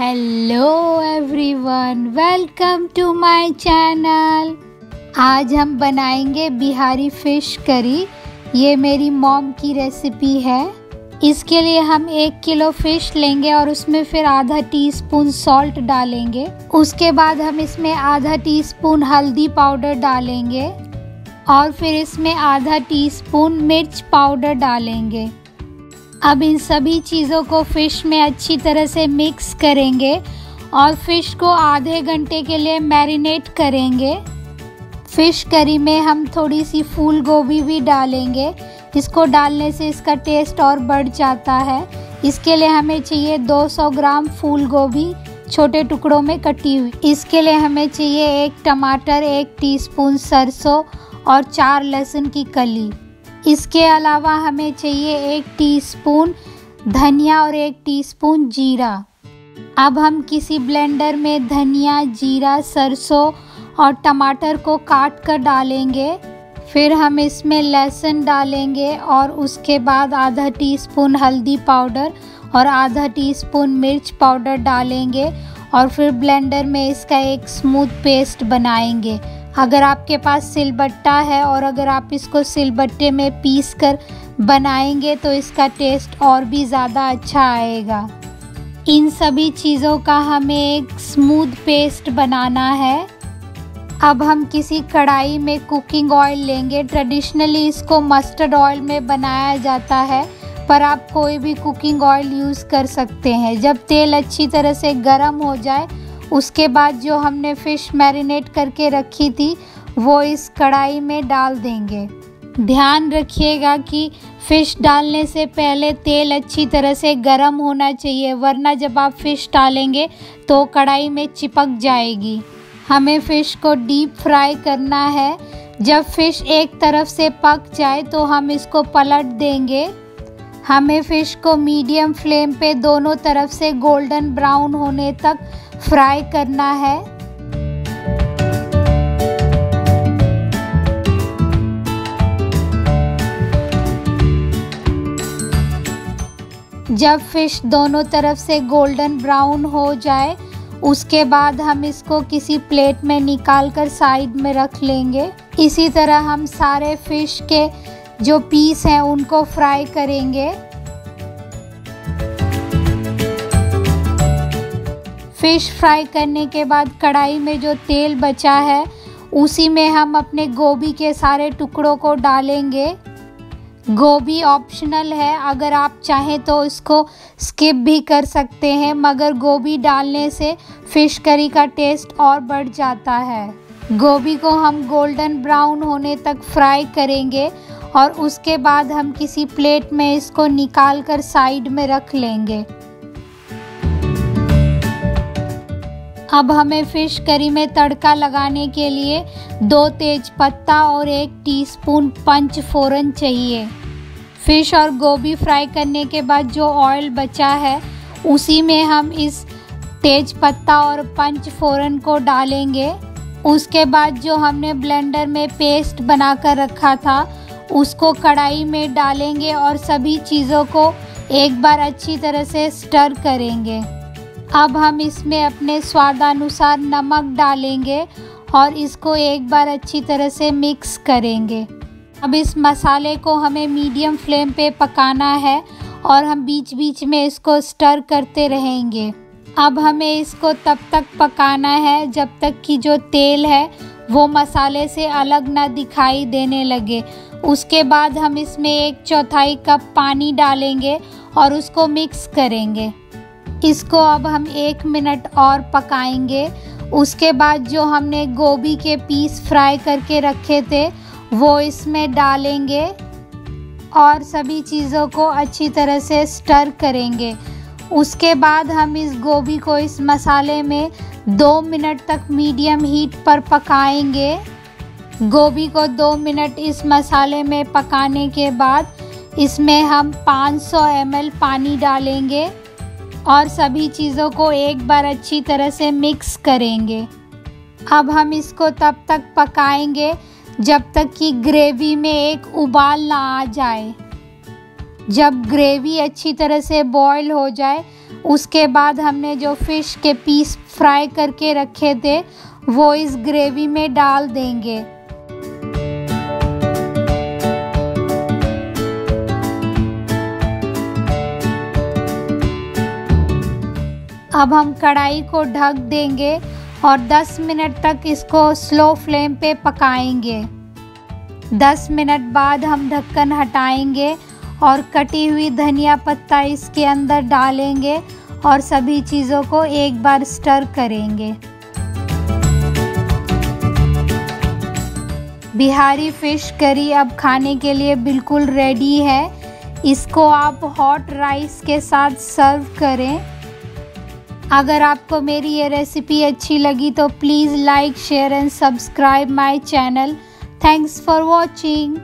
Hello everyone welcome to my channel आज हम बनाएँगे बिहारी फ़िश करी। ये मेरी मॉम की रेसिपी है। इसके लिए हम एक किलो फ़िश लेंगे और उसमें फिर आधा टी स्पून सॉल्ट डालेंगे। उसके बाद हम इसमें आधा टी स्पून हल्दी पाउडर डालेंगे। और फिर इसमें आधा टी स्पून मिर्च पाउडर डालेंगे। अब इन सभी चीज़ों को फ़िश में अच्छी तरह से मिक्स करेंगे और फ़िश को आधे घंटे के लिए मैरिनेट करेंगे। फ़िश करी में हम थोड़ी सी फूल गोभी भी डालेंगे। इसको डालने से इसका टेस्ट और बढ़ जाता है। इसके लिए हमें चाहिए 200 ग्राम फूल गोभी छोटे टुकड़ों में कटी हुई। इसके लिए हमें चाहिए एक टमाटर, एक टीस्पून सरसों और चार लहसुन की कली। इसके अलावा हमें चाहिए एक टीस्पून धनिया और एक टीस्पून जीरा। अब हम किसी ब्लेंडर में धनिया, जीरा, सरसों और टमाटर को काट कर डालेंगे। फिर हम इसमें लहसुन डालेंगे और उसके बाद आधा टीस्पून हल्दी पाउडर और आधा टीस्पून मिर्च पाउडर डालेंगे और फिर ब्लेंडर में इसका एक स्मूथ पेस्ट बनाएँगे। अगर आपके पास सिलबट्टा है और अगर आप इसको सिलबट्टे में पीस कर बनाएँगे तो इसका टेस्ट और भी ज़्यादा अच्छा आएगा। इन सभी चीज़ों का हमें एक स्मूथ पेस्ट बनाना है। अब हम किसी कढ़ाई में कुकिंग ऑयल लेंगे। ट्रेडिशनली इसको मस्टर्ड ऑयल में बनाया जाता है, पर आप कोई भी कुकिंग ऑयल यूज़ कर सकते हैं। जब तेल अच्छी तरह से गर्म हो जाए उसके बाद जो हमने फ़िश मैरिनेट करके रखी थी, वो इस कढ़ाई में डाल देंगे। ध्यान रखिएगा कि फ़िश डालने से पहले तेल अच्छी तरह से गर्म होना चाहिए, वरना जब आप फ़िश डालेंगे तो कढ़ाई में चिपक जाएगी। हमें फ़िश को डीप फ्राई करना है। जब फ़िश एक तरफ़ से पक जाए तो हम इसको पलट देंगे। हमें फ़िश को मीडियम फ्लेम पे दोनों तरफ़ से गोल्डन ब्राउन होने तक फ्राई करना है। जब फ़िश दोनों तरफ़ से गोल्डन ब्राउन हो जाए, उसके बाद हम इसको किसी प्लेट में निकाल कर साइड में रख लेंगे। इसी तरह हम सारे फ़िश के जो पीस हैं, उनको फ्राई करेंगे। फ़िश फ्राई करने के बाद कढ़ाई में जो तेल बचा है, उसी में हम अपने गोभी के सारे टुकड़ों को डालेंगे। गोभी ऑप्शनल है, अगर आप चाहें तो इसको स्किप भी कर सकते हैं, मगर गोभी डालने से फ़िश करी का टेस्ट और बढ़ जाता है। गोभी को हम गोल्डन ब्राउन होने तक फ्राई करेंगे। और उसके बाद हम किसी प्लेट में इसको निकाल कर साइड में रख लेंगे। अब हमें फ़िश करी में तड़का लगाने के लिए दो तेज पत्ता और एक टीस्पून पंच फोरन चाहिए। फ़िश और गोभी फ्राई करने के बाद जो ऑयल बचा है, उसी में हम इस तेज पत्ता और पंच फोरन को डालेंगे। उसके बाद जो हमने ब्लेंडर में पेस्ट बनाकर रखा था उसको कढ़ाई में डालेंगे और सभी चीज़ों को एक बार अच्छी तरह से स्टर करेंगे। अब हम इसमें अपने स्वादानुसार नमक डालेंगे और इसको एक बार अच्छी तरह से मिक्स करेंगे। अब इस मसाले को हमें मीडियम फ्लेम पे पकाना है और हम बीच बीच में इसको स्टर करते रहेंगे। अब हमें इसको तब तक पकाना है जब तक कि जो तेल है वो मसाले से अलग ना दिखाई देने लगे। उसके बाद हम इसमें एक चौथाई कप पानी डालेंगे और उसको मिक्स करेंगे। इसको अब हम एक मिनट और पकाएँगे। उसके बाद जो हमने गोभी के पीस फ्राई करके रखे थे, वो इसमें डालेंगे और सभी चीज़ों को अच्छी तरह से स्टर करेंगे। उसके बाद हम इस गोभी को इस मसाले में दो मिनट तक मीडियम हीट पर पकाएँगे। गोभी को दो मिनट इस मसाले में पकाने के बाद इसमें हम 500 सौ पानी डालेंगे और सभी चीज़ों को एक बार अच्छी तरह से मिक्स करेंगे। अब हम इसको तब तक पकाएँगे जब तक कि ग्रेवी में एक उबाल ना आ जाए। जब ग्रेवी अच्छी तरह से बॉईल हो जाए उसके बाद हमने जो फ़िश के पीस फ्राई करके रखे थे, वो इस ग्रेवी में डाल देंगे। अब हम कढ़ाई को ढक देंगे और 10 मिनट तक इसको स्लो फ्लेम पे पकाएँगे। 10 मिनट बाद हम ढक्कन हटाएँगे और कटी हुई धनिया पत्ता इसके अंदर डालेंगे और सभी चीज़ों को एक बार स्टर करेंगे। बिहारी फ़िश करी अब खाने के लिए बिल्कुल रेडी है। इसको आप हॉट राइस के साथ सर्व करें। अगर आपको मेरी ये रेसिपी अच्छी लगी तो please like, share and subscribe my channel. Thanks for watching.